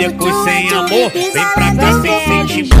depois sem amor, vem pra cá sem sentimento.